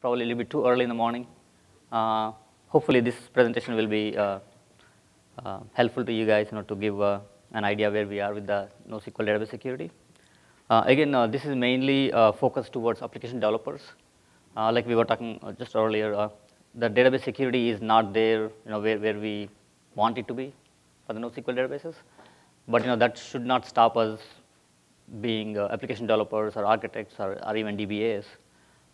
probably a little bit too early in the morning. Uh, hopefully, this presentation will be uh, uh, helpful to you guys, you know, to give uh, an idea where we are with the NoSQL database security. Uh, again, uh, this is mainly focused towards application developers. Like we were talking just earlier, the database security is not there, you know, where, where we want it to be for the NoSQL databases. But you know, that should not stop us being application developers or architects or, or even DBAs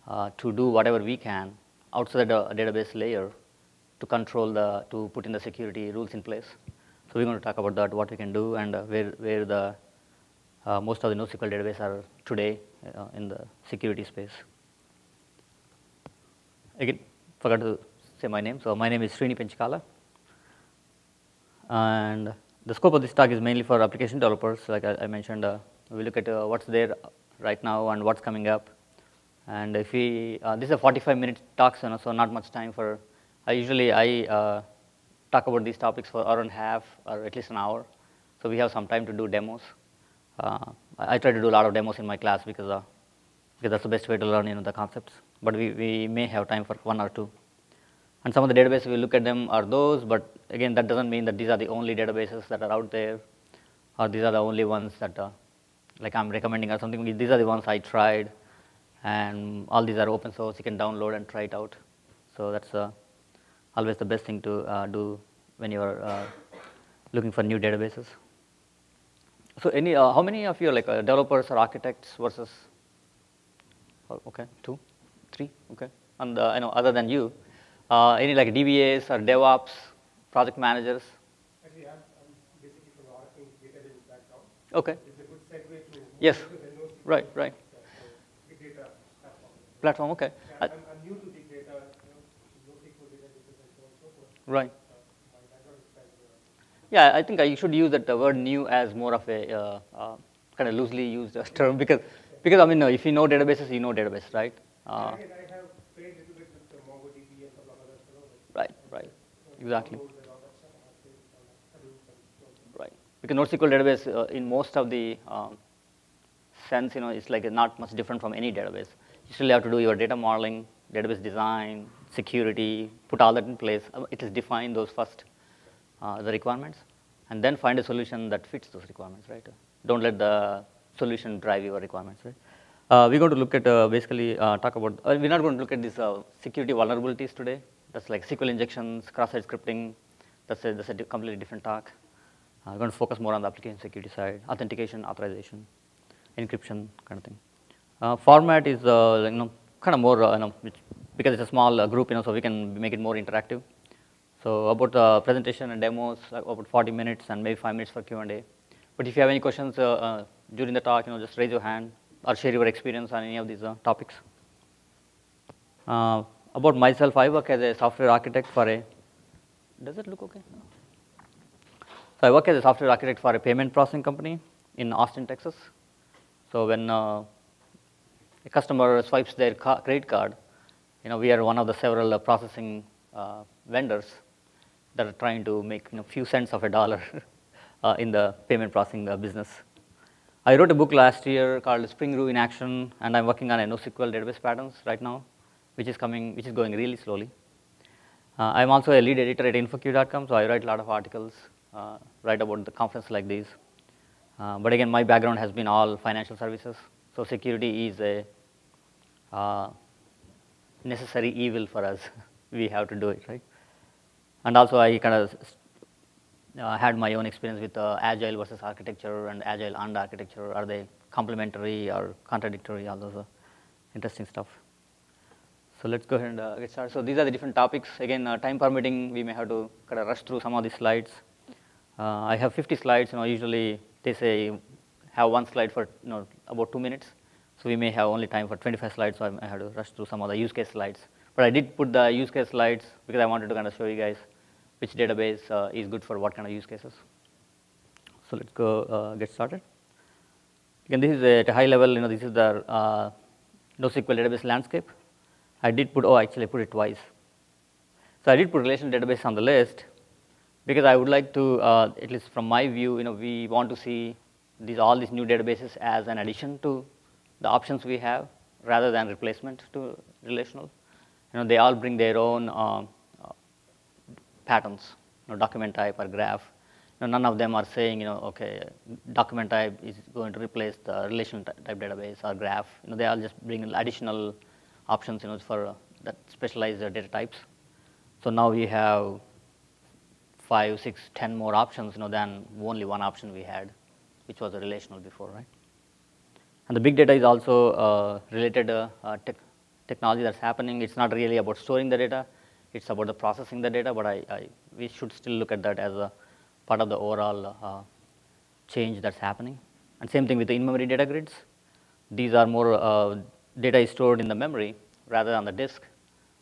uh, to do whatever we can outside the database layer to control the, to put in the security rules in place. So we're going to talk about that, what we can do and uh, where, where the uh, most of the NoSQL database are today uh, in the security space. Again, forgot to say my name. So my name is Srini Penchikala. And the scope of this talk is mainly for application developers. Like I, I mentioned, uh, we look at uh, what's there right now and what's coming up. And if we, uh, this is a 45 minute talk, so, so not much time for, I usually I uh, talk about these topics for hour and a half or at least an hour. So we have some time to do demos. Uh, I, I try to do a lot of demos in my class because, uh, because that's the best way to learn you know, the concepts. But we, we may have time for one or two. And some of the databases we look at them are those, but again, that doesn't mean that these are the only databases that are out there, or these are the only ones that, uh, like I'm recommending or something. These are the ones I tried, and all these are open source. You can download and try it out. So that's uh, always the best thing to uh, do when you are uh, looking for new databases. So any, uh, how many of you are like uh, developers or architects versus, oh, okay, two, three, okay. And uh, I know other than you, uh, any like DBAs or DevOps, project managers? Actually, I'm, I'm basically from Oracle database background. Okay, It's a good segue to Yes. to the NoSQL right, right. Data platform. Okay. Yeah, Uh, I'm, I'm new to big data, you know, NoSQL databases and so on and so forth. right. Uh, my background is kind of Yeah, I think I should use that word new as more of a uh, uh, kind of loosely used term because, because I mean, if you know databases, you know database, right? Uh, Again, I have played a little bit with the MongoDB and a couple of other, you know, like, right, right, exactly. Mongoose and all that stuff. I have played with all that, Hadoop and so on. Right. Because NoSQL database, uh, in most of the um, sense, you know, it's like not much different from any database. You still have to do your data modeling, database design, security, put all that in place. Uh, It is define those first, uh, the requirements, and then find a solution that fits those requirements, right? Don't let the solution drive your requirements, right? Uh, we're going to look at uh, basically uh, talk about. Uh, we're not going to look at these security vulnerabilities today. That's like SQL injections, cross-site scripting. That's a, that's a completely different talk. We're going to focus more on the application security side, authentication, authorization, encryption kind of thing. Uh, format is uh, you know kind of more uh, you know because it's a small group, you know, so we can make it more interactive. So about the presentation and demos, about 40 minutes and maybe five minutes for Q&A. But if you have any questions during the talk, you know, just raise your hand or share your experience on any of these topics. About myself, I work as a software architect for a. Does it look okay? So I work as a software architect for a payment processing company in Austin, Texas. So when uh, a customer swipes their credit card, you know, we are one of the several uh, processing uh, vendors that are trying to make you know, few cents of a dollar uh, in the payment processing uh, business. I wrote a book last year called Spring Roo in Action, and I'm working on a NoSQL database patterns right now, which is coming, which is going really slowly. Uh, I'm also a lead editor at InfoQ.com, so I write a lot of articles, write about the conference like these. Uh, but again, my background has been all financial services, so security is a uh, necessary evil for us. we have to do it, right? And also, I kind of uh, had my own experience with uh, agile versus architecture and agile and architecture. Are they complementary or contradictory? All those uh, interesting stuff. So let's go ahead and uh, get started. So these are the different topics. Again, uh, time permitting, we may have to kind of rush through some of these slides. Uh, I have 50 slides. You know, usually they say have one slide for you know about two minutes. So we may have only time for 25 slides. So I had to rush through some of the use case slides. But I did put the use case slides because I wanted to kind of show you guys which database uh, is good for what kind of use cases. So let's go uh, get started. Again, this is at a high level. You know, this is the uh, NoSQL database landscape. I did put, oh, actually I put it twice. So I did put relational database on the list because I would like to, uh, at least from my view, you know, we want to see these all these new databases as an addition to the options we have rather than replacement to relational. You know, they all bring their own uh, patterns, you know, document type or graph. You know, none of them are saying, you know, okay, document type is going to replace the relational type database or graph. You know, they all just bring additional options, you know, for uh, that specialized uh, data types. So now we have five, six, ten more options, you know, than only one option we had, which was a relational before, right? And the big data is also uh, related uh, uh, tech technology that's happening. It's not really about storing the data; it's about the processing the data. But I, I we should still look at that as a part of the overall uh, change that's happening. And same thing with the in-memory data grids. These are more uh, data is stored in the memory rather than the disk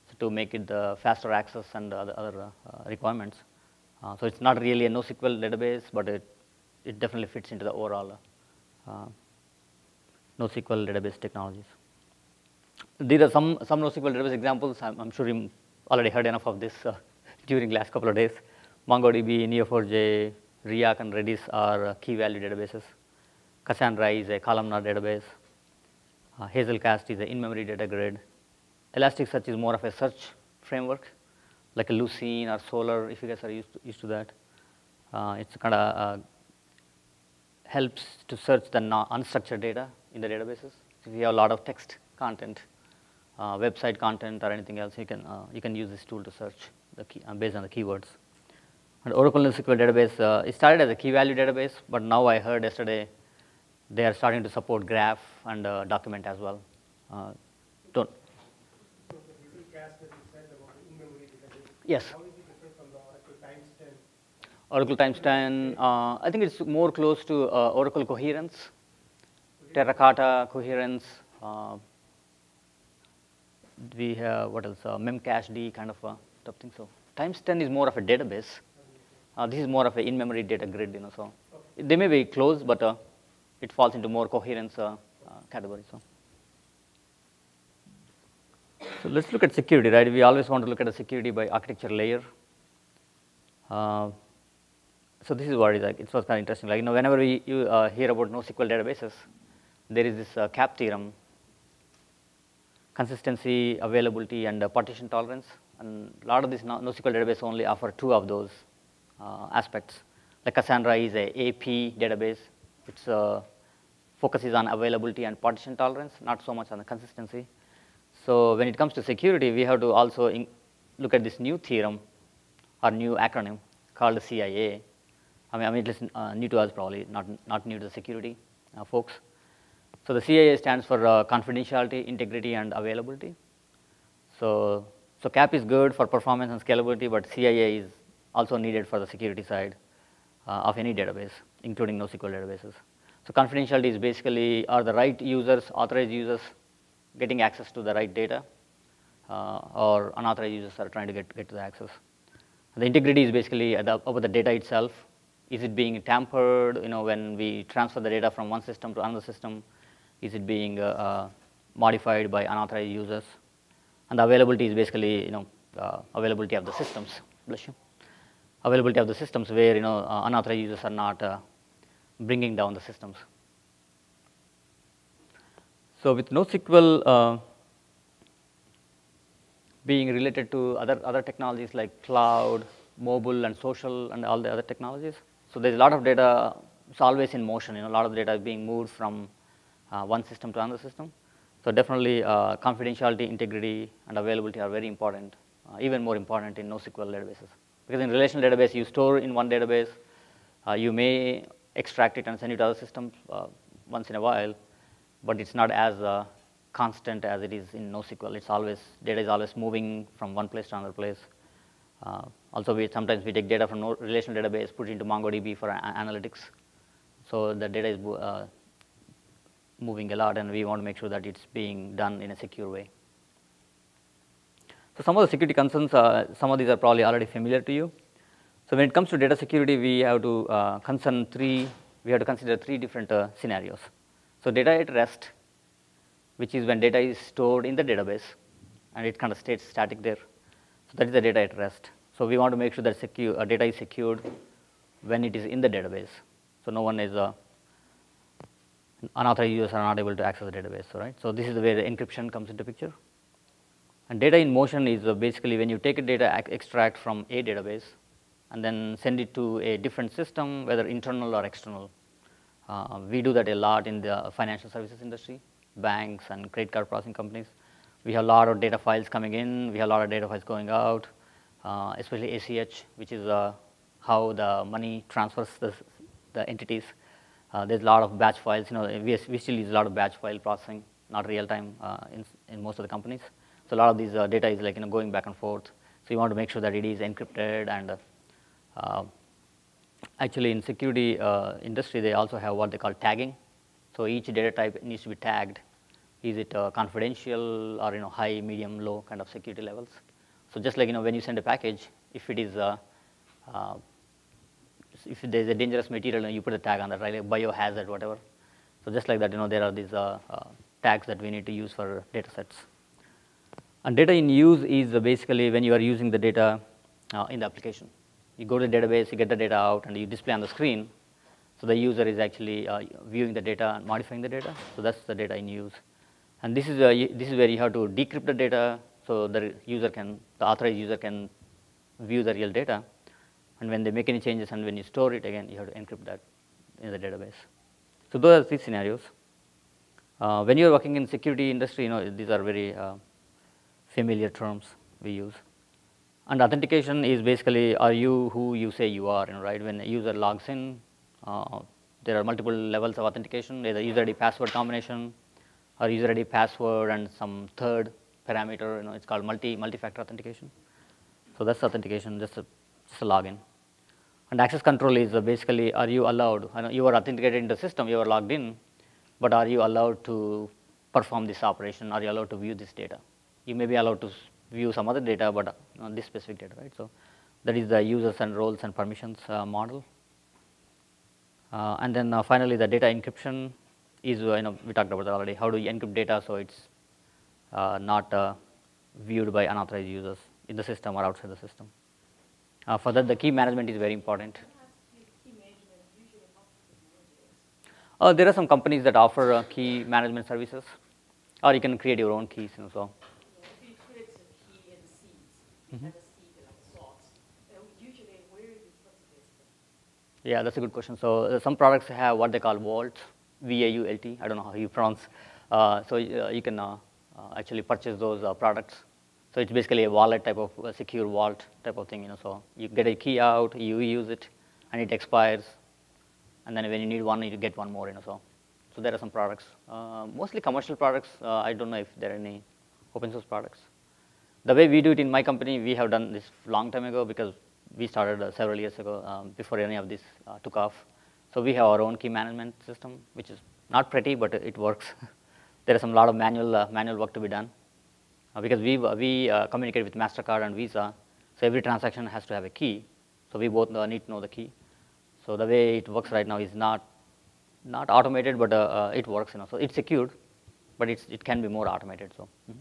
so to make it the faster access and other, uh, requirements. Uh, so it's not really a NoSQL database, but it, it definitely fits into the overall uh, NoSQL database technologies. These are some, some NoSQL database examples. I'm, I'm sure you already heard enough of this uh, during the last couple of days. MongoDB, Neo4j, Riak, and Redis are uh, key value databases. Cassandra is a columnar database. Uh, Hazelcast is an in-memory data grid. Elasticsearch is more of a search framework, like a Lucene or Solr, if you guys are used to, used to that. Uh, it's kind of uh, helps to search the unstructured data in the databases. If you have a lot of text content, uh, website content, or anything else, you can uh, you can use this tool to search the key, uh, based on the keywords. And Oracle NoSQL database, uh, it started as a key value database, but now I heard yesterday they are starting to support graph and uh, document as well. Uh, don't. Yes. Oracle times ten? Oracle times 10, uh, I think it's more close to Oracle coherence, Terracotta coherence. Uh, we have what else? Uh, Memcached kind of a type thing. So times 10 is more of a database. Uh, this is more of an in-memory data grid, you know. So they may be close, but uh, it falls into more coherence uh, uh, category. So. So let's look at security, right? We always want to look at the security by architecture layer. Uh, so this is what it is like. It was kind of interesting. Like you know, whenever we you, uh, hear about NoSQL databases, there is this uh, CAP theorem: consistency, availability, and uh, partition tolerance. And a lot of these no- NoSQL databases only offer two of those uh, aspects. Like Cassandra is a AP database, uh, focuses on availability and partition tolerance, not so much on the consistency. So when it comes to security, we have to also look at this new theorem or new acronym called CIA. I mean, I mean, it's uh, new to us probably, not, not new to the security uh, folks. So the CIA stands for uh, confidentiality, integrity, and availability. So, so CAP is good for performance and scalability, but CIA is also needed for the security side uh, of any database, including NoSQL databases. So confidentiality is basically are the right users, authorized users, getting access to the right data, uh, or unauthorized users are trying to get, get to the access. The integrity is basically about the data itself. Is it being tampered? You know, when we transfer the data from one system to another system, is it being uh, uh, modified by unauthorized users? And the availability is basically, you know, uh, availability of the systems. Bless you. Availability of the systems where you know unauthorized users are not bringing down the systems. So with NoSQL being related to other, other technologies like cloud, mobile, and social, and all the other technologies. So there's a lot of data, it's always in motion, you know, a lot of data is being moved from one system to another system. So definitely uh, confidentiality, integrity, and availability are very important, uh, even more important in NoSQL databases. Because in relational database, you store in one database, uh, you may extract it and send it to other systems uh, once in a while, but it's not as uh, constant as it is in NoSQL. It's always data is always moving from one place to another place. Uh, also, we sometimes we take data from no relational database, put it into MongoDB for analytics. So the data is uh, moving a lot, and we want to make sure that it's being done in a secure way. So some of the security concerns, some of these are probably already familiar to you. So when it comes to data security, we have to uh, concern three. We have to consider three different uh, scenarios. So data at rest, which is when data is stored in the database, and it kind of stays static there. So that is the data at rest. So we want to make sure that secure, uh, data is secured when it is in the database. So no one is uh, unauthorized users are not able to access the database. So, right. So this is where the encryption comes into picture. And data in motion is uh, basically when you take a data extract from a database and then send it to a different system, whether internal or external. Uh, we do that a lot in the financial services industry, banks and credit card processing companies. We have a lot of data files coming in, we have a lot of data files going out, uh, especially ACH, which is uh, how the money transfers the, the entities. Uh, there's a lot of batch files. You know, we, we still use a lot of batch file processing, not real time uh, in, in most of the companies. So a lot of these uh, data is like you know going back and forth. So you want to make sure that it is encrypted and uh, actually in security uh, industry they also have what they call tagging. So each data type needs to be tagged. Is it uh, confidential or you know high, medium, low kind of security levels? So just like you know when you send a package, if it is if there's a dangerous material and you put a tag on that, right, like biohazard, whatever. So just like that, you know, there are these uh, uh, tags that we need to use for data sets. And data in use is basically when you are using the data uh, in the application. You go to the database, you get the data out, and you display on the screen. So the user is actually uh, viewing the data and modifying the data. So that's the data in use. And this is, this is where you have to decrypt the data so the user can, the authorized user can view the real data. And when they make any changes and when you store it again, you have to encrypt that in the database. So those are three scenarios. Uh, when you're working in security industry, you know, these are very uh, familiar terms we use. And authentication is basically, are you who you say you are, you know, right? When a user logs in, uh, there are multiple levels of authentication, either user ID password combination, or user ID password and some third parameter, you know, it's called multi, multi-factor authentication. So that's authentication, just a, just a login. And access control is uh, basically, are you allowed, you are authenticated in the system, you are logged in, but are you allowed to perform this operation? Are you allowed to view this data? You may be allowed to view some other data, but uh, not this specific data, right? So that is the users and roles and permissions uh, model. Uh, and then uh, finally, the data encryption is, uh, you know, we talked about that already. How do you encrypt data so it's not viewed by unauthorized users in the system or outside the system? Uh, for that, the key management is very important. Uh, there are some companies that offer uh, key management services, or you can create your own keys. You know, so If you create a key and seeds, you have a seed like sorts, usually where you put this? yeah, that's a good question. So uh, some products have what they call vault, V-A-U-L-T. I don't know how you pronounce. Uh, so uh, you can actually purchase those uh, products. So it's basically a wallet type of uh, secure vault type of thing. You know, so you get a key out, you use it, and it expires, and then when you need one, you get one more. You know, so so there are some products, uh, mostly commercial products. Uh, I don't know if there are any open source products. The way we do it in my company, we have done this long time ago because we started uh, several years ago um, before any of this uh, took off. So we have our own key management system, which is not pretty, but it works. there is some lot of manual uh, manual work to be done because we we uh, communicate with Mastercard and Visa, so every transaction has to have a key. So we both uh, need to know the key. So the way it works right now is not not automated, but uh, uh, it works. You know, so it's secured, but it's it can be more automated. So. mhm.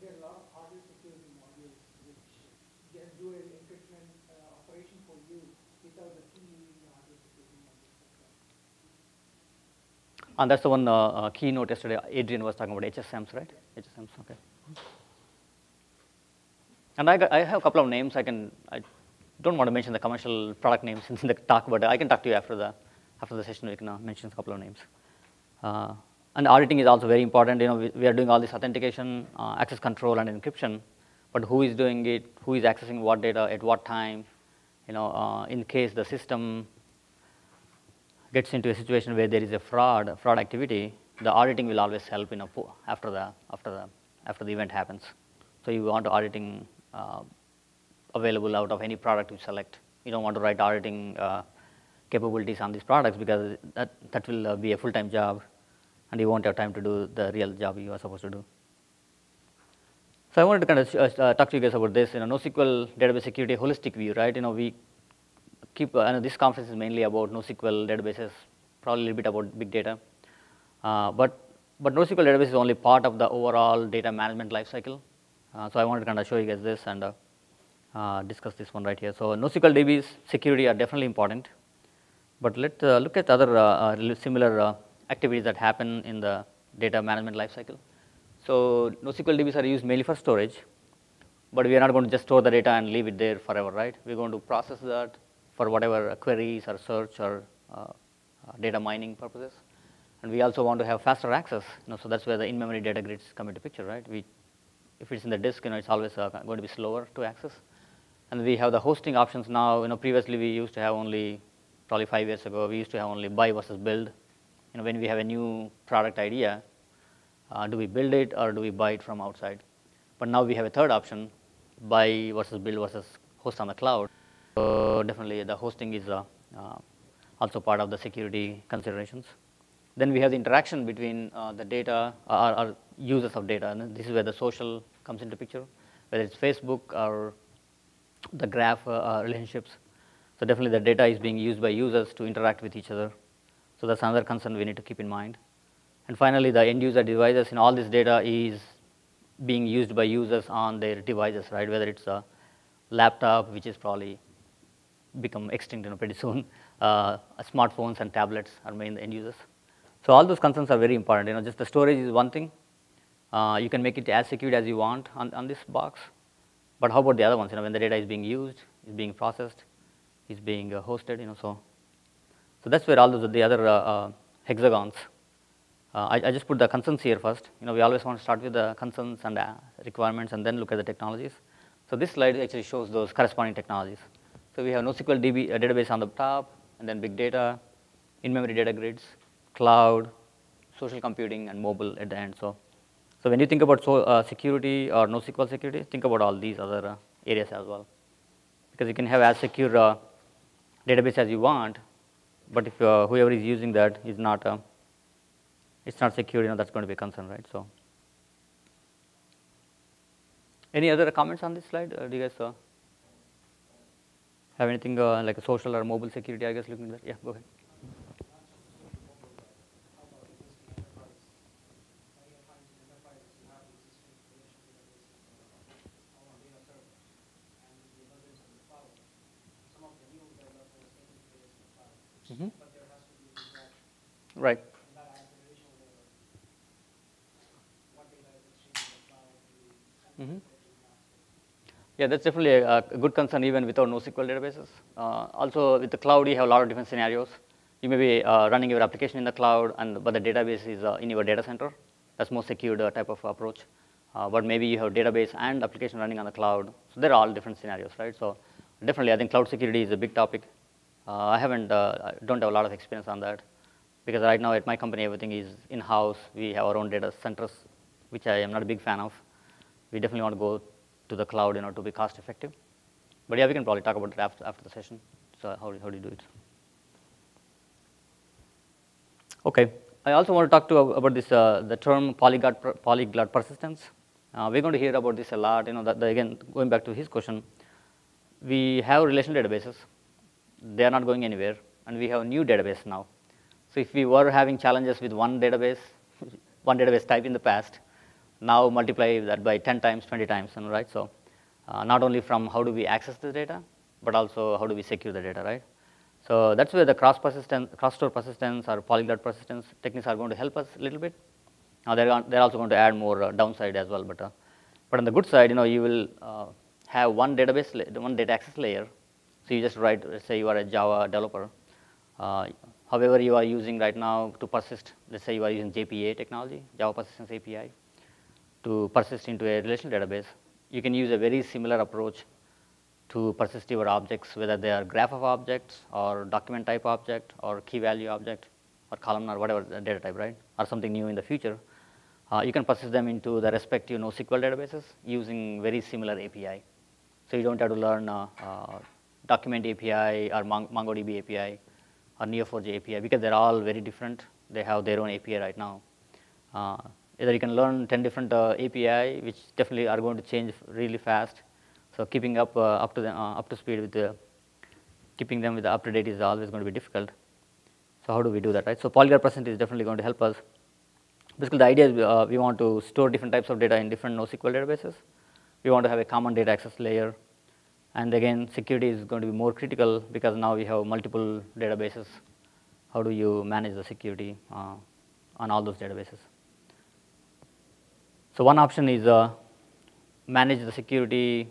There are a lot of hardware security modules which can do an encryption uh, operation for you without the key using the hardware security modules. And that's the one uh, uh, keynote yesterday. Adrian was talking about HSMs, right? HSMs, okay. And I, got, I have a couple of names. I can. I don't want to mention the commercial product names in the talk, but I can talk to you after the after the session. We can uh, mention a couple of names. Uh, and auditing is also very important. You know, we, we are doing all this authentication, uh, access control, and encryption. But who is doing it? Who is accessing what data at what time? You know, uh, in case the system gets into a situation where there is a fraud, fraud activity, the auditing will always help. Know, po- after the after the after the event happens. So you want auditing uh, available out of any product you select. You don't want to write auditing uh, capabilities on these products because that that will uh, be a full-time job, and you won't have time to do the real job you are supposed to do. So I wanted to kind of uh, talk to you guys about this. You know, NoSQL database security holistic view, right? You know, we keep. Uh, this conference is mainly about NoSQL databases, probably a little bit about big data, uh, but but NoSQL database is only part of the overall data management lifecycle. Uh, so I wanted to kind of show you guys this and uh, uh, discuss this one right here. So NoSQL DBs security are definitely important, but let's uh, look at other uh, similar activities that happen in the data management lifecycle. So NoSQL DBs are used mainly for storage, but we are not going to just store the data and leave it there forever, right? We're going to process that for whatever queries or search or uh, uh, data mining purposes. And we also want to have faster access, you know, so that's where the in-memory data grids come into picture, right? We, if it's in the disk, you know, it's always uh, going to be slower to access. And we have the hosting options now, you know, previously we used to have only, probably five years ago, we used to have only buy versus build. You know, when we have a new product idea, uh, do we build it or do we buy it from outside? But now we have a third option, buy versus build versus host on the cloud. So definitely the hosting is uh, uh, also part of the security considerations. Then we have the interaction between uh, the data or, or, users of data, and this is where the social comes into picture, whether it's Facebook or the graph uh, uh, relationships. So definitely the data is being used by users to interact with each other. So that's another concern we need to keep in mind. And finally, the end user devices, and all this data is being used by users on their devices, right? Whether it's a laptop, which is probably become extinct you know, pretty soon, uh, smartphones and tablets are main end users. So all those concerns are very important. You know, just the storage is one thing. Uh, you can make it as secure as you want on, on this box. But how about the other ones? You know, when the data is being used, is being processed, is being uh, hosted. You know, so so that's where all those the other uh, uh, hexagons. Uh, I, I, just put the concerns here first. You know, we always want to start with the concerns and requirements, and then look at the technologies. So this slide actually shows those corresponding technologies. So we have NoSQL DB, database on the top, and then big data, in-memory data grids, cloud, social computing, and mobile at the end. So, so when you think about so, uh, security or NoSQL security, think about all these other uh, areas as well. Because you can have as secure uh, database as you want, but if uh, whoever is using that is not, uh, it's not secure, you know, that's going to be a concern, right? So, any other comments on this slide? Uh, do you guys have anything uh, like a social or mobile security? I guess looking at that. Yeah, go ahead. Yeah, that's definitely a, a, good concern even without NoSQL databases. Uh, also, with the cloud, you have a lot of different scenarios. You may be uh, running your application in the cloud, and but the database is uh, in your data center. That's more secure uh, type of approach. Uh, but maybe you have database and application running on the cloud. So they're all different scenarios, right? So definitely, I think cloud security is a big topic. Uh, I haven't, uh, don't have a lot of experience on that because right now at my company everything is in-house. We have our own data centers, which I am not a big fan of. We definitely want to go to the cloud, you know, to be cost effective. But yeah, we can probably talk about it after, after the session. So how, how do you do it? Okay. I also want to talk to you about this uh, the term polyglot polyglot persistence. Uh, we're going to hear about this a lot. You know, that the, again going back to his question, we have relational databases they are not going anywhere, and we have a new database now. So if we were having challenges with one database, one database type in the past, now multiply that by 10 times, 20 times, and right? So uh, not only from how do we access the data, but also how do we secure the data, right? So that's where the cross persistence, cross store persistence or polyglot persistence techniques are going to help us a little bit. Now they're, they're also going to add more uh, downside as well, but uh, but on the good side, you know, you will uh, have one database, one data access layer so you just write, let's say you are a Java developer. Uh, however, you are using right now to persist, let's say you are using JPA technology, Java Persistence API, to persist into a relational database. You can use a very similar approach to persist your objects, whether they are graph of objects or document type object or key value object or columnar, whatever data type, right? Or something new in the future. Uh, you can persist them into the respective NoSQL databases using very similar API. So you don't have to learn uh, uh, document API or Mong MongoDB API or Neo4j API because they're all very different. They have their own API right now. Either you can learn 10 different uh, API, which definitely are going to change really fast. So keeping up uh, up to the, uh, up to speed with the keeping them with the up to date is always going to be difficult. So how do we do that, right? So polyglot persistence is definitely going to help us. Basically, the idea is uh, we want to store different types of data in different NoSQL databases. We want to have a common data access layer and again, security is going to be more critical because now we have multiple databases. How do you manage the security uh, on all those databases? So one option is uh, manage the security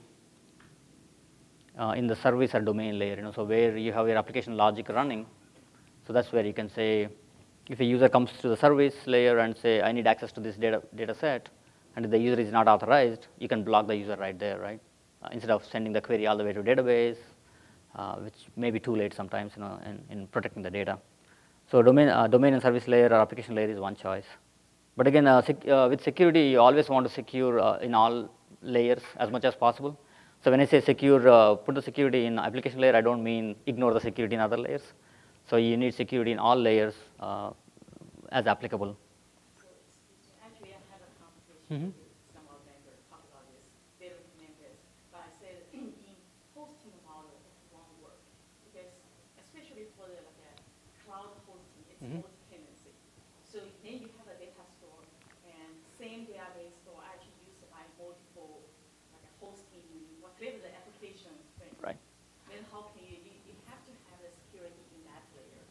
uh, in the service or domain layer, you know, so where you have your application logic running. So that's where you can say, if a user comes to the service layer and say, I need access to this data, data set, and the user is not authorized, you can block the user right there, right? Uh, instead of sending the query all the way to database, uh, which may be too late sometimes, you know, in, in protecting the data. So domain, uh, domain and service layer or application layer is one choice. But again, uh, sec uh, with security, you always want to secure uh, in all layers as much as possible. So when I say secure, uh, put the security in application layer, I don't mean ignore the security in other layers. So you need security in all layers uh, as applicable. So it's, it's actually, I had a conversation Mhm. with some of vendors, talk about this, they recommend this. But I said, in hosting model, it won't work. Because especially for the, like, a cloud hosting, it's Mhm. multi-tenancy. So then you have a data store, and same database store actually used by multiple, like a hosting, whatever the application thing. Right. Then how can you, you, you have to have the security in that layer.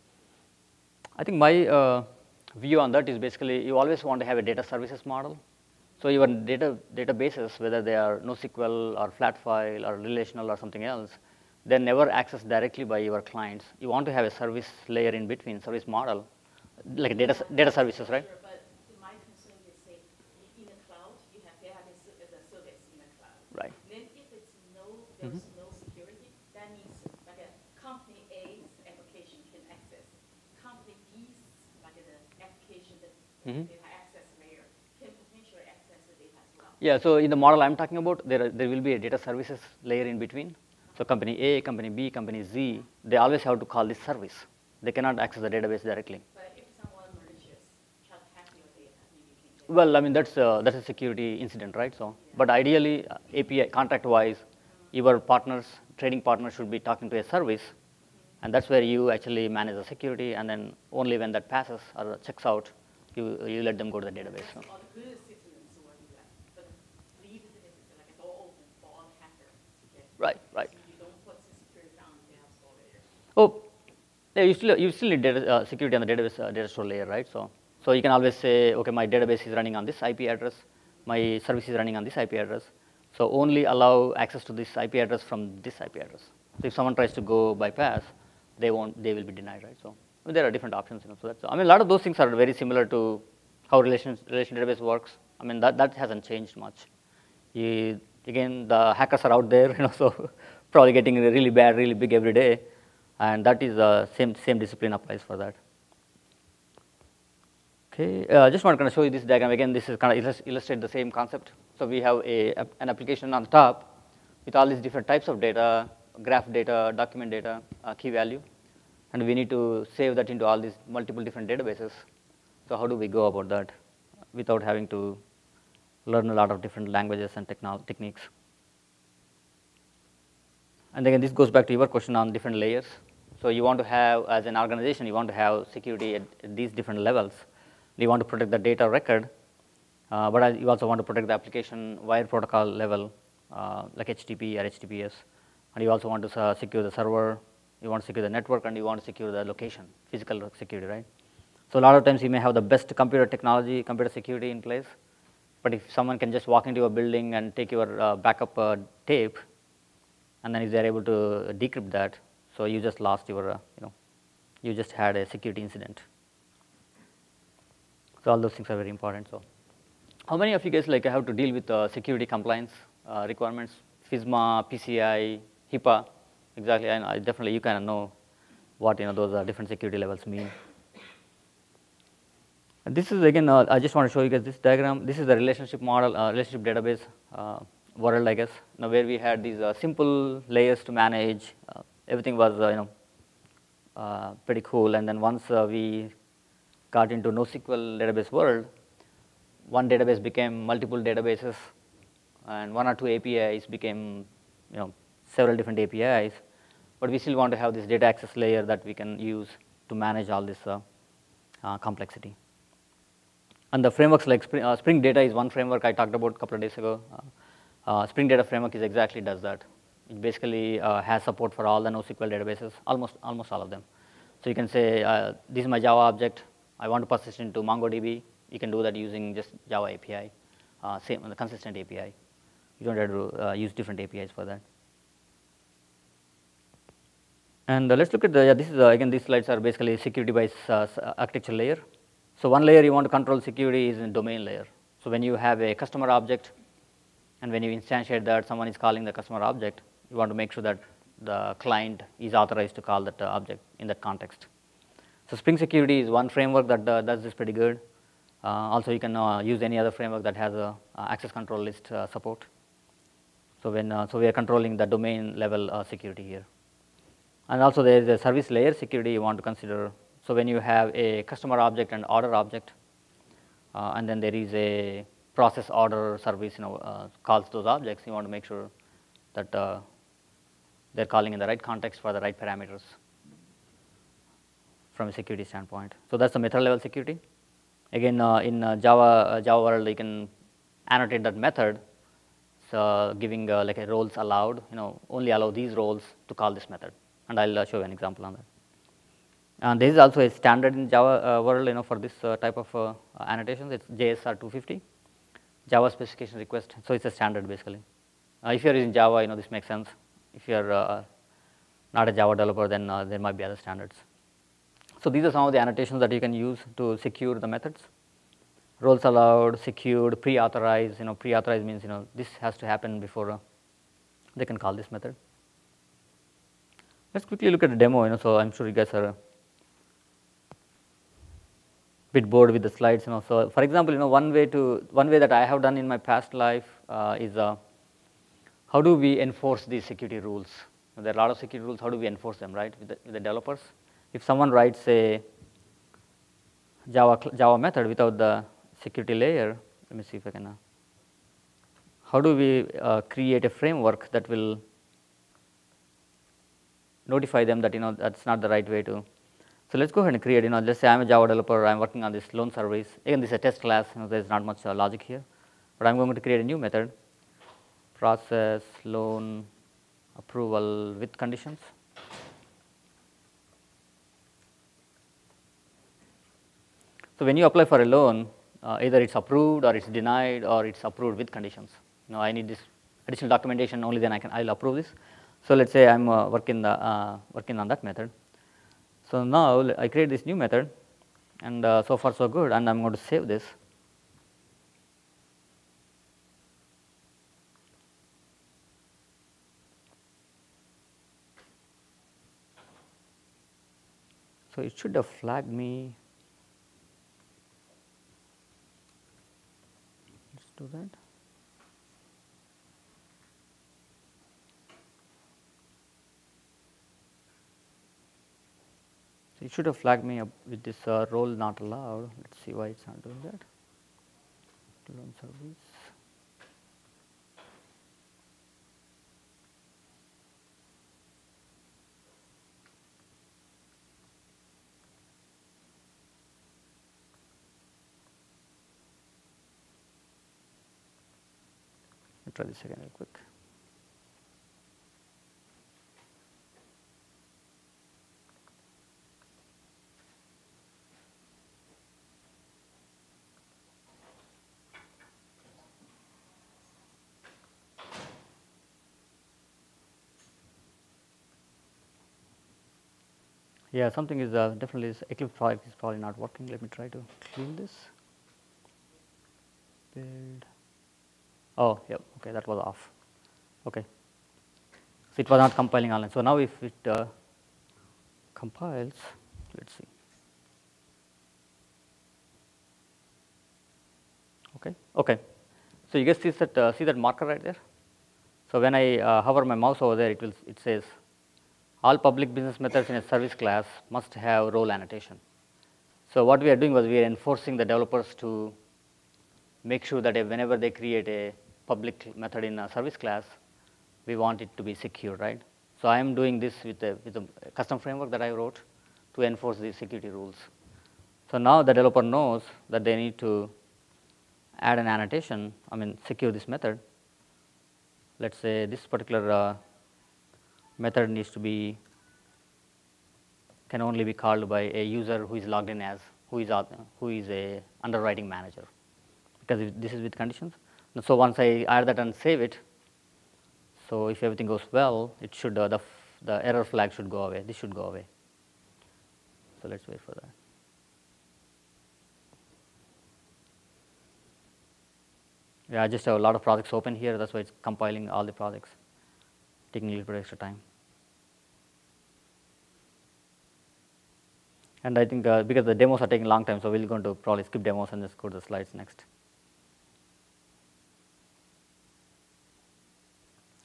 I think my uh, view on that is basically you always want to have a data services model. So your data databases, whether they are NoSQL or flat file or relational or something else, they're never accessed directly by your clients. You want to have a service layer in between, service model, like data data services, right? Sure, but my concern is say, in the cloud, you have database as in the cloud. Right. Then if it's no, there's no security, that means like a company A's application can access. Company B's, like the application that Mhm. data access layer, can potentially access the data as well. Yeah, so in the model I'm talking about, there, are, there will be a data services layer in between. So company A, company B, company Z, they always have to call this service. They cannot access the database directly. But if someone malicious try hack your data, you can get. Well, I mean, that's, uh, that's a security incident, right? So, but ideally, uh, API, contract-wise, your partners, trading partners should be talking to a service, and that's where you actually manage the security, and then only when that passes or checks out, you, you let them go to the database. So. Right, right. Oh, yeah, you still, you still need data, uh, security on the database, uh, data store layer, right? So, so you can always say, okay, my database is running on this IP address, my service is running on this IP address. So only allow access to this IP address from this IP address. So if someone tries to go bypass, they won't, they will be denied, right? So I mean, there are different options, you know. So that's, I mean, a lot of those things are very similar to how relation, relation database works. I mean, that, that hasn't changed much. You, again, the hackers are out there, you know, so probably getting really bad, really big every day, and that is the same same discipline applies for that. Okay, uh, just want to kind of show you this diagram again. This is kind of illus- illustrate the same concept. So we have a an application on the top with all these different types of data, graph data, document data, uh, key value, and we need to save that into all these multiple different databases. So how do we go about that without having to learn a lot of different languages and techniques? And again, this goes back to your question on different layers. So you want to have, as an organization, you want to have security at, at these different levels. You want to protect the data record, uh, but you also want to protect the application wire protocol level, uh, like HTTP or HTTPS. And you also want to uh, secure the server, you want to secure the network, and you want to secure the location, physical security, right? So a lot of times you may have the best computer technology, computer security in place, but if someone can just walk into your building and take your uh, backup uh, tape, and then if they're able to decrypt that, so you just lost your, uh, you know, you just had a security incident. So all those things are very important. So, how many of you guys like have to deal with uh, security compliance uh, requirements, FISMA, PCI, HIPAA? Exactly, and I definitely you kind of know what you know those different security levels mean. And this is again, uh, I just want to show you guys this diagram. This is the relationship model, uh, relationship database uh, world, I guess. Now, where we had these uh, simple layers to manage, uh, everything was uh, you know pretty cool. And then once we got into NoSQL database world, one database became multiple databases, and one or two APIs became you know several different APIs. But we still want to have this data access layer that we can use to manage all this uh, uh, complexity. And the frameworks like Spring, uh, Spring Data is one framework I talked about a couple of days ago. Uh, uh, Spring Data framework is exactly does that. It basically uh, has support for all the NoSQL databases, almost almost all of them. So you can say, this is my Java object. I want to persist into MongoDB. You can do that using just Java API. same consistent API. You don't have to use different APIs for that. And uh, let's look at the, yeah, this is, uh, again, these slides are basically security by uh, architecture layer. So one layer you want to control security is in domain layer. So when you have a customer object, and when you instantiate that, someone is calling the customer object, you want to make sure that the client is authorized to call that object in that context. So Spring Security is one framework that uh, does this pretty good. Uh, also, you can uh, use any other framework that has a access control list support. So when so we are controlling the domain level security here. And also there is a service layer security you want to consider. So when you have a customer object and order object, uh, and then there is a process order service, you know, uh, calls those objects, you want to make sure that uh, they're calling in the right context for the right parameters from a security standpoint. So that's the method level security. Again, uh, in uh, Java uh, Java world, you can annotate that method, so giving like a roles allowed. You know, only allow these roles to call this method, and I'll uh, show you an example on that. And this is also a standard in Java uh, world, you know, for this uh, type of uh, annotations. It's JSR 250, Java specification request. So it's a standard basically. Uh, if you're using Java, you know, this makes sense. If you're uh, not a Java developer, then uh, there might be other standards. So these are some of the annotations that you can use to secure the methods. Roles allowed, secured, pre-authorized. You know, pre-authorized means you know this has to happen before uh, they can call this method. Let's quickly look at the demo. You know, so I'm sure you guys are a bit bored with the slides. You know, so for example, you know, one way to one way that I have done in my past life uh, is uh, how do we enforce these security rules? There are a lot of security rules. How do we enforce them, right, with the, with the developers? If someone writes a Java Java method without the security layer, let me see if I can. Uh, how do we uh, create a framework that will notify them that you know that's not the right way to so let's go ahead and create, you know, let's say I'm a Java developer, I'm working on this loan service. Again, this is a test class, you know, there's not much uh, logic here. But I'm going to create a new method, process loan approval with conditions. So when you apply for a loan, uh, either it's approved or it's denied or it's approved with conditions. Now I need this additional documentation, only then I can, I'll approve this. So let's say I'm uh, working, the, uh, working on that method. So now I create this new method and uh, so far so good and I'm going to save this. So it should have flagged me. Let's do that. So it should have flagged me up with this uh, role not allowed. Let's see why it's not doing that. Loan service. Try this again real quick. Yeah, something is uh, definitely Eclipse 5 is probably not working. Let me try to clean this. Build. Oh, yep. Okay, that was off. Okay. So it was not compiling online. So now if it uh, compiles, let's see. Okay. Okay. So you guys see that uh, see that marker right there. So when I uh, hover my mouse over there, it will it says all public business methods in a service class must have role annotation. So what we are doing was we are enforcing the developers to make sure that whenever they create a public method in a service class, we want it to be secure, right? So I am doing this with a, with a custom framework that I wrote to enforce these security rules. So now the developer knows that they need to add an annotation, I mean secure this method. Let's say this particular uh, method needs to be can only be called by a user who is logged in as who is who is a underwriting manager because this is with conditions And so once I add that and save it, so if everything goes well, it should uh, the the error flag should go away. This should go away. So let's wait for that. Yeah, I just have a lot of projects open here. That's why it's compiling all the projects, taking a little bit extra time. And I think uh, because the demos are taking a long time, so we're going to probably skip demos and just go to the slides next.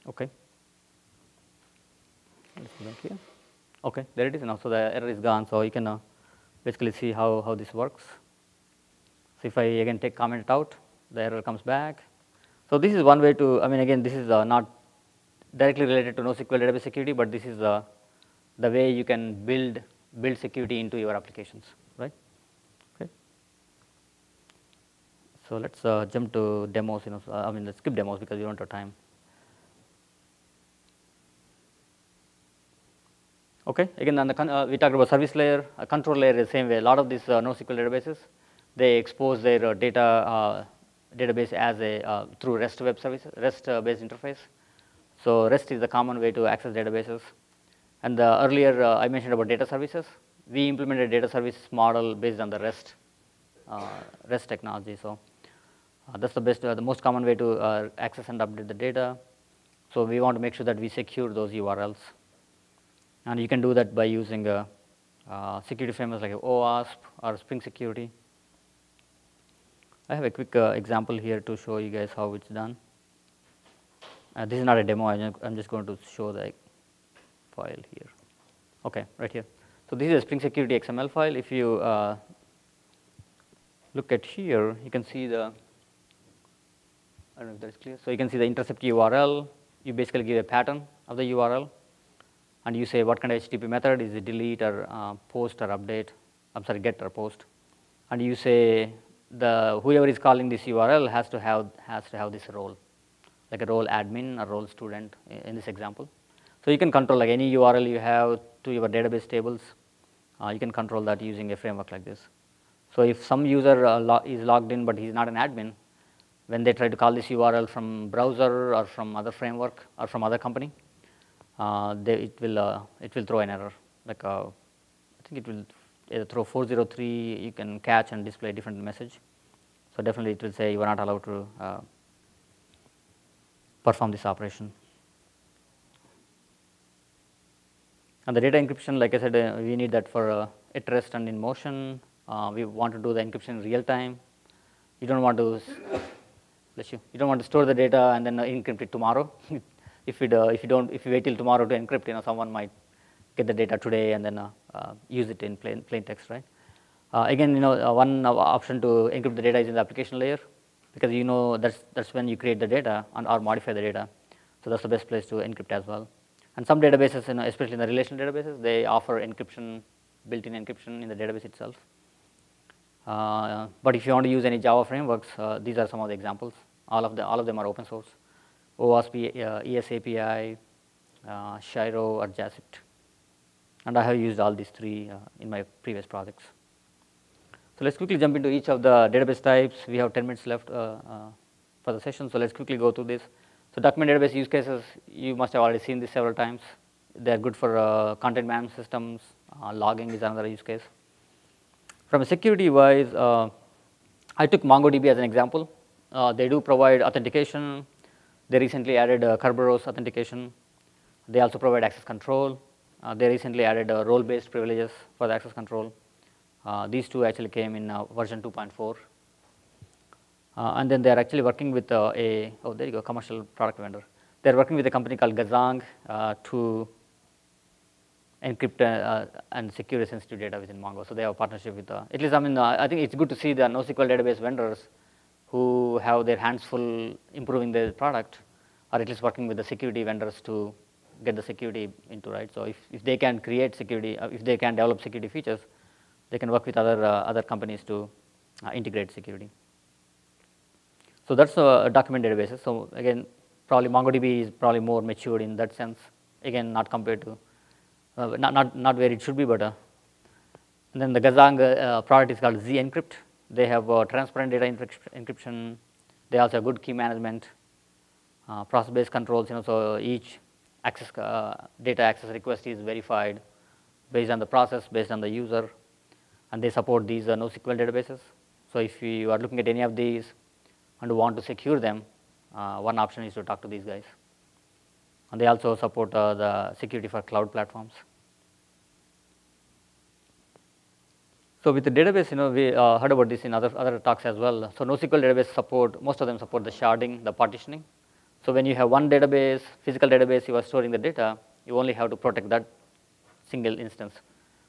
Okay. Let's here. Okay, there it is now. So the error is gone. So you can uh, basically see how, how this works. So if I again take comment out, the error comes back. So this is one way to, I mean, again, this is uh, not directly related to NoSQL database security, but this is uh, the way you can build build security into your applications, right? Okay. So let's uh, jump to demos. You know, I mean, let's skip demos because we don't have time. Okay, again, on the uh, we talked about service layer, a control layer the same way. A lot of these uh, NoSQL databases, they expose their uh, data uh, database as a uh, through REST web service, REST uh, based interface. So REST is the common way to access databases. And the earlier uh, I mentioned about data services. We implemented data service model based on the REST uh, REST technology. So uh, that's the best, uh, the most common way to uh, access and update the data. So we want to make sure that we secure those URLs. And you can do that by using a, uh, security frameworks like OWASP or Spring Security. I have a quick uh, example here to show you guys how it's done. Uh, this is not a demo, I'm just going to show the file here. Okay, right here. So this is a Spring Security XML file. If you uh, look at here, you can see the, I don't know if that is clear. So you can see the intercept URL. You basically give a pattern of the URL, and you say what kind of HTTP method is it delete or uh, post or update. I'm sorry, get or post, and you say the whoever is calling this URL has to have has to have this role, like a role admin or role student in this example. So you can control like any URL you have to your database tables. Uh, you can control that using a framework like this. So if some user uh, lo- is logged in but he's not an admin, when they try to call this URL from browser or from other framework or from other company, uh, they, it will uh, it will throw an error. Like uh, I think it will either throw 403. You can catch and display a different message. So definitely it will say you are not allowed to uh, perform this operation. And the data encryption, like I said, uh, we need that for uh, at rest and in motion. Uh, we want to do the encryption in real time. You don't want to, bless you. You don't want to store the data and then uh, encrypt it tomorrow. if it, uh, if you don't, if you wait till tomorrow to encrypt, you know, someone might get the data today and then uh, use it in plain plain text, right? Again, you know, one option to encrypt the data is in the application layer, because you know that's that's when you create the data and or modify the data. So that's the best place to encrypt as well. And some databases, you know, especially in the relational databases, they offer encryption, built-in encryption in the database itself. Uh, but if you want to use any Java frameworks, uh, these are some of the examples. All of the all of them are open source. OWASP, uh, ES API, uh, Shiro, or Jasypt. And I have used all these three uh, in my previous projects. So let's quickly jump into each of the database types. We have 10 minutes left uh, uh, for the session, so let's quickly go through this. So document database use cases, you must have already seen this several times. They're good for uh, content management systems. Uh, logging is another use case. From a security wise, uh, I took MongoDB as an example. Uh, they do provide authentication. They recently added uh, Kerberos authentication. They also provide access control. Uh, they recently added role-based privileges for the access control. These two actually came in version 2.4. Uh, and then they are actually working with uh, a, oh, there you go, commercial product vendor. They're working with a company called Gazang uh, to encrypt uh, and secure sensitive data within Mongo. So they have a partnership with, uh, at least I mean, uh, I think it's good to see the NoSQL database vendors who have their hands full improving their product, or at least working with the security vendors to get the security into right. So if, if they can create security, if they can develop security features, they can work with other other companies to integrate security. So that's a document databases. So again, probably MongoDB is probably more matured in that sense. Again, not compared to, uh, not, not, not where it should be, but uh, and then the Gazang uh, product is called zNcrypt. They have uh, transparent data encryption, They also have good key management, uh, process-based controls. You know, so each access uh, data access request is verified based on the process, based on the user, and they support these uh, NoSQL databases. So if you are looking at any of these and want to secure them, uh, one option is to talk to these guys. And they also support uh, the security for cloud platforms. So with the database, you know, we uh, heard about this in other, other talks as well. So NoSQL database support, most of them support the sharding, the partitioning. So when you have one database, physical database, you are storing the data, you only have to protect that single instance.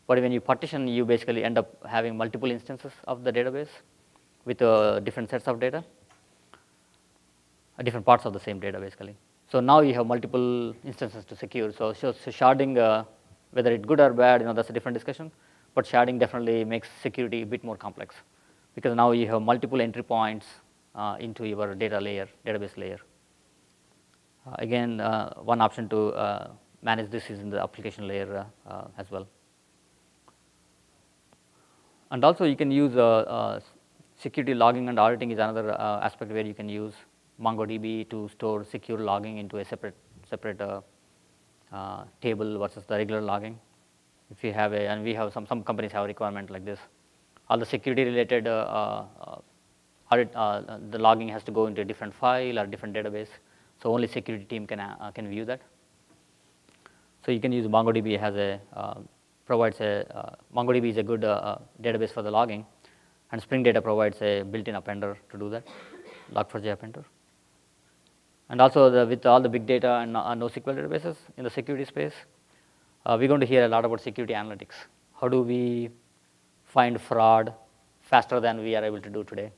But when you partition, you basically end up having multiple instances of the database with uh, different sets of data, different parts of the same data basically. So now you have multiple instances to secure. So, so, so sharding, uh, whether it's good or bad, you know, that's a different discussion. But sharding definitely makes security a bit more complex because now you have multiple entry points uh, into your data layer, database layer. Uh, again, uh, one option to uh, manage this is in the application layer uh, as well. And also you can use security logging and auditing is another aspect where you can use MongoDB to store secure logging into a separate separate table versus the regular logging if you have a, and we have some, some companies have a requirement like this. All the security related uh, uh, audit, uh, the logging has to go into a different file or different database. So only security team can, uh, can view that. So you can use MongoDB has a, uh, provides a, uh, MongoDB is a good database for the logging and Spring Data provides a built-in appender to do that, log4j appender. And also the, with all the big data and NoSQL databases in the security space, uh, we're going to hear a lot about security analytics. How do we find fraud faster than we are able to do today?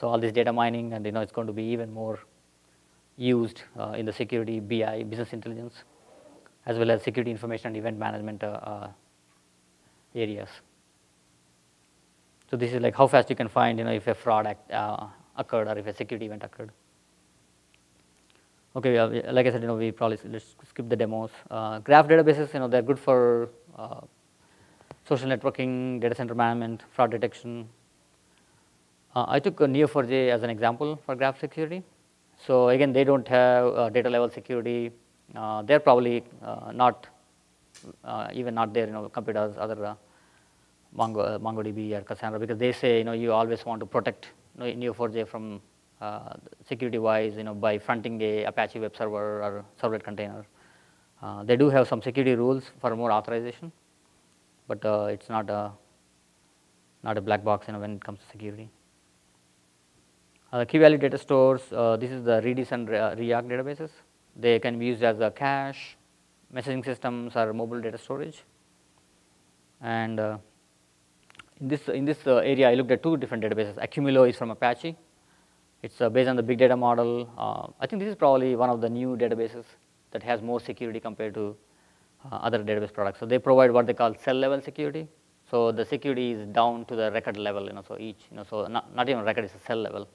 So all this data mining, and you know, it's going to be even more used uh, in the security BI, business intelligence, as well as security information and event management uh, uh, areas. So this is like how fast you can find, you know, if a fraud act, uh, occurred or if a security event occurred. Okay, uh, like I said, you know, we probably let's skip the demos. Uh, graph databases, you know, they're good for uh, social networking, data center management, fraud detection. Uh, I took Neo4j as an example for graph security. So again, they don't have uh, data level security. Uh, they're probably not even not there, you know, compared to other Mongo, MongoDB or Cassandra because they say, you know, you always want to protect Neo4j from uh, security wise, you know, by fronting a Apache web server or servlet container. Uh, they do have some security rules for more authorization, but uh, it's not a not a black box, you know, when it comes to security. Uh, key value data stores, uh, this is the Redis and Riak databases. They can be used as a cache, messaging systems, or mobile data storage. And uh, in this in this area, I looked at two different databases. Accumulo is from Apache, it's uh, based on the big data model. Uh, I think this is probably one of the new databases that has more security compared to uh, other database products. So they provide what they call cell level security. So the security is down to the record level, you know, so each, you know, so not, not even record is a cell level.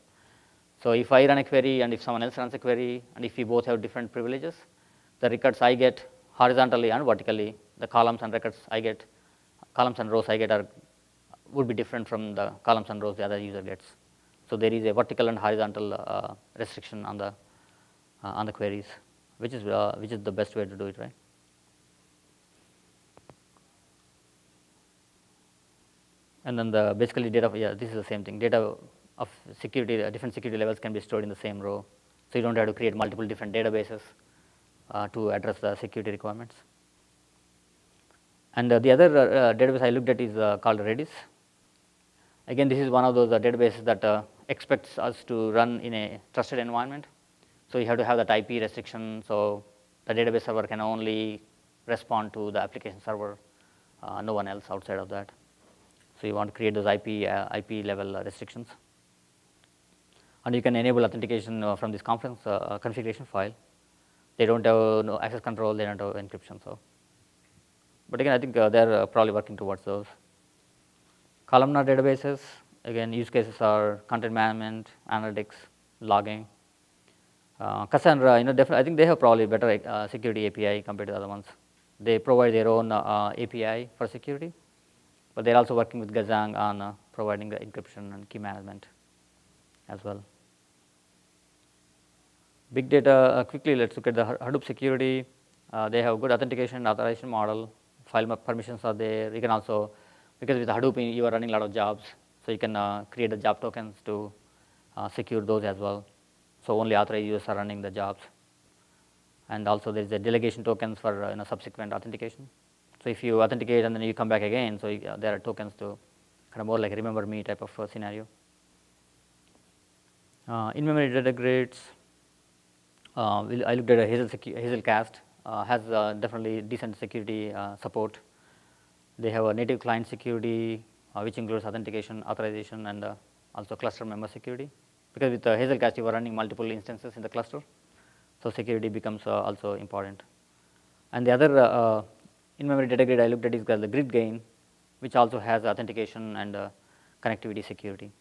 So if I run a query and if someone else runs a query and if we both have different privileges, the records I get horizontally and vertically, the columns and records I get, columns and rows I get are, would be different from the columns and rows the other user gets. So there is a vertical and horizontal uh, restriction on the uh, on the queries, which is uh, which is the best way to do it, right? And then the basically data, yeah, this is the same thing. Data of security, different security levels can be stored in the same row. So you don't have to create multiple different databases uh, to address the security requirements. And uh, the other uh, database I looked at is called Redis. Again, this is one of those databases that expects us to run in a trusted environment. So you have to have that IP restriction. So the database server can only respond to the application server, uh, no one else outside of that. So you want to create those IP uh, IP level uh, restrictions. And you can enable authentication uh, from this conference uh, configuration file. They don't have no access control, they don't have encryption. So, but again, I think they're probably working towards those. Columnar databases, Again, use cases are content management, analytics, logging. Uh, Cassandra, you know, I think they have probably better uh, security API compared to the other ones. They provide their own uh, API for security, but they're also working with Gazang on uh, providing the encryption and key management as well. Big data, uh, quickly let's look at the Hadoop security. Uh, they have good authentication authorization model, file permissions are there. You can also, because with Hadoop you are running a lot of jobs, so you can uh, create the job tokens to uh, secure those as well. So only authorized users are running the jobs. And also there is a delegation tokens for uh, you know, subsequent authentication. So if you authenticate and then you come back again, so you, uh, there are tokens to kind of more like remember me type of uh, scenario. Uh, in-memory data grids, I looked at a Hazel Hazelcast, has definitely decent security support. They have a native client security, which includes authentication, authorization, and uh, also cluster member security. Because with uh, Hazelcast, you are running multiple instances in the cluster, so security becomes uh, also important. And the other uh, uh, in-memory data grid I looked at is called the GridGain, which also has authentication and uh, connectivity security.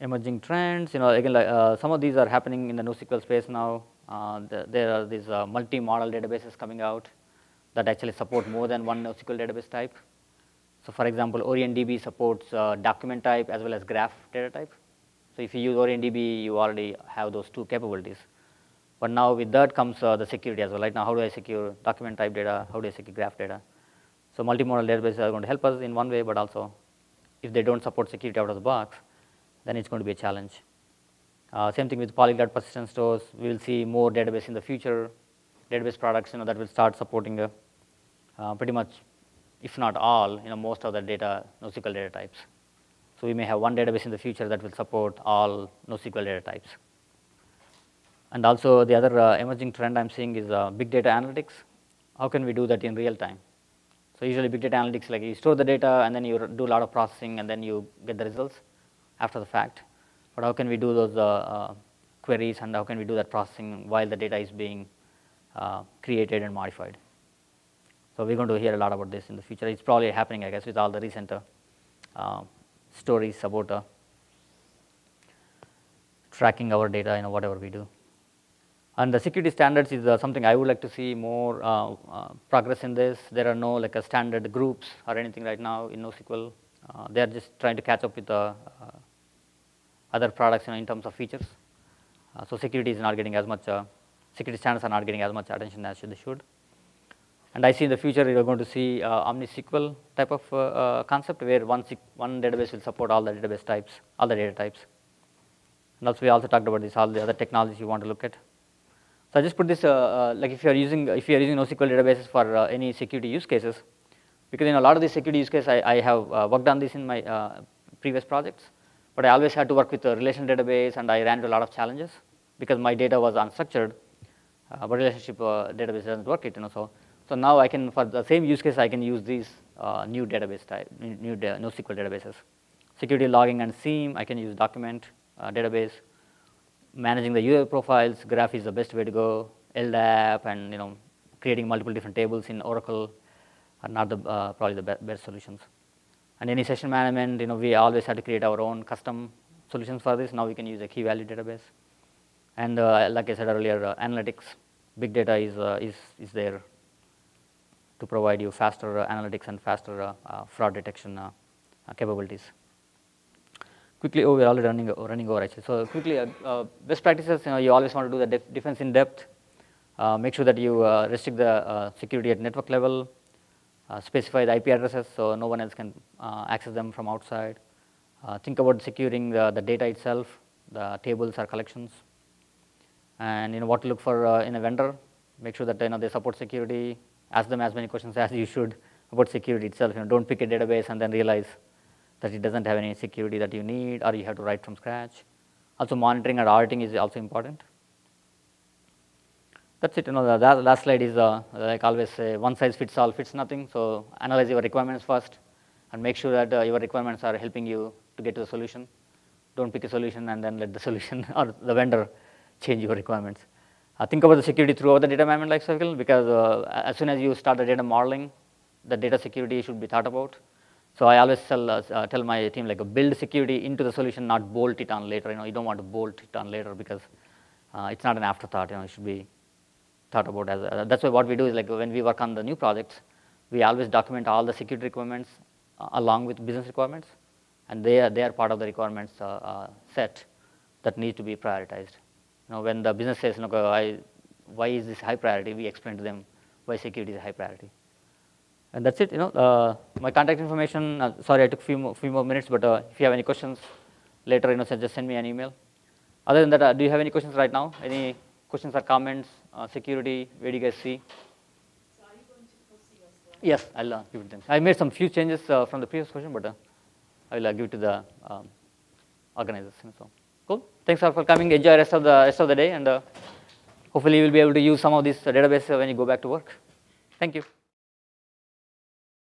emerging trends. You know, again, like, uh, some of these are happening in the NoSQL space now. Uh, the, there are these uh, multi-model databases coming out that actually support more than one NoSQL database type. So, for example, OrientDB supports uh, document type as well as graph data type. So, if you use OrientDB, you already have those two capabilities. But now with that comes uh, the security as well. Right now, how do I secure document type data? How do I secure graph data? So, multi-model databases are going to help us in one way, but also if they don't support security out of the box, then it's going to be a challenge. Uh, same thing with polyglot persistent stores. We will see more database in the future, database products you know, that will start supporting uh, uh, pretty much, if not all, you know, most of the data NoSQL data types. So we may have one database in the future that will support all NoSQL data types. And also the other uh, emerging trend I'm seeing is uh, big data analytics. How can we do that in real time? So usually big data analytics, like you store the data and then you do a lot of processing and then you get the results after the fact. But how can we do those uh, uh, queries and how can we do that processing while the data is being uh, created and modified? So we're going to hear a lot about this in the future. It's probably happening, I guess, with all the recent uh, stories about uh, tracking our data, you know, whatever we do. And the security standards is uh, something I would like to see more uh, uh, progress in this. There are no like a standard groups or anything right now in NoSQL. Uh, they are just trying to catch up with the other products you know, in terms of features. So security is not getting as much, security standards are not getting as much attention as they should. And I see in the future you are going to see uh, OmniSQL type of uh, uh, concept where one, one database will support all the database types, all the data types. And also we also talked about this, all the other technologies you want to look at. So I just put this, uh, uh, like if you are using, if you are using NoSQL databases for uh, any security use cases, because in a lot of these security use cases, I, I have worked on this in my previous projects, but I always had to work with a relational database and I ran into a lot of challenges because my data was unstructured, but relationship database doesn't work it, you know, so. So now I can, for the same use case, I can use these uh, new database type, new da NoSQL databases. Security logging and SIEM, I can use document uh, database. Managing the UI profiles, graph is the best way to go. LDAP and you know creating multiple different tables in Oracle are not the uh, probably the be best solutions. And any session management, you know, we always had to create our own custom solutions for this. Now we can use a key value database. And uh, like I said earlier, uh, analytics, big data is, uh, is, is there to provide you faster uh, analytics and faster uh, uh, fraud detection uh, uh, capabilities. Quickly, oh, we're already running, uh, running over actually. So quickly, best practices, you know, you always want to do the def defense in depth. Make sure that you restrict the security at network level. Specify the IP addresses so no one else can access them from outside. Think about securing the, the data itself, the tables or collections. And you know what to look for uh, in a vendor. Make sure that you know they support security. Ask them as many questions as you should about security itself. You know, don't pick a database and then realize that it doesn't have any security that you need, or you have to write from scratch. Also, monitoring and auditing is also important. That's it. You know, the, last slide is uh, like always say, one size fits all fits nothing. So analyze your requirements first, and make sure that uh, your requirements are helping you to get to the solution. Don't pick a solution and then let the solution or the vendor change your requirements. Uh, think about the security throughout the data management lifecycle because uh, as soon as you start the data modeling, the data security should be thought about. So I always tell, uh, uh, tell my team like build security into the solution, not bolt it on later. You know, you don't want to bolt it on later because uh, it's not an afterthought. You know, it should be thought about as a, that's why what we do is like when we work on the new projects, we always document all the security requirements uh, along with business requirements, and they are they are part of the requirements uh, uh, set that need to be prioritized. You know, when the business says, know, I, why is this high priority, we explain to them why security is a high priority. And that's it, you know, uh, my contact information, uh, sorry I took few more, few more minutes, but uh, if you have any questions later, you know, just send me an email. Other than that, uh, do you have any questions right now? Any questions or comments, uh, security, where do you guys see? So are you going to post your slide? Yes, I'll uh, give it to them. I made some few changes uh, from the previous question, but uh, I will uh, give it to the um, organizers. So, cool. Thanks all for coming. Enjoy rest of the rest of the day, and uh, hopefully you will be able to use some of these databases when you go back to work. Thank you.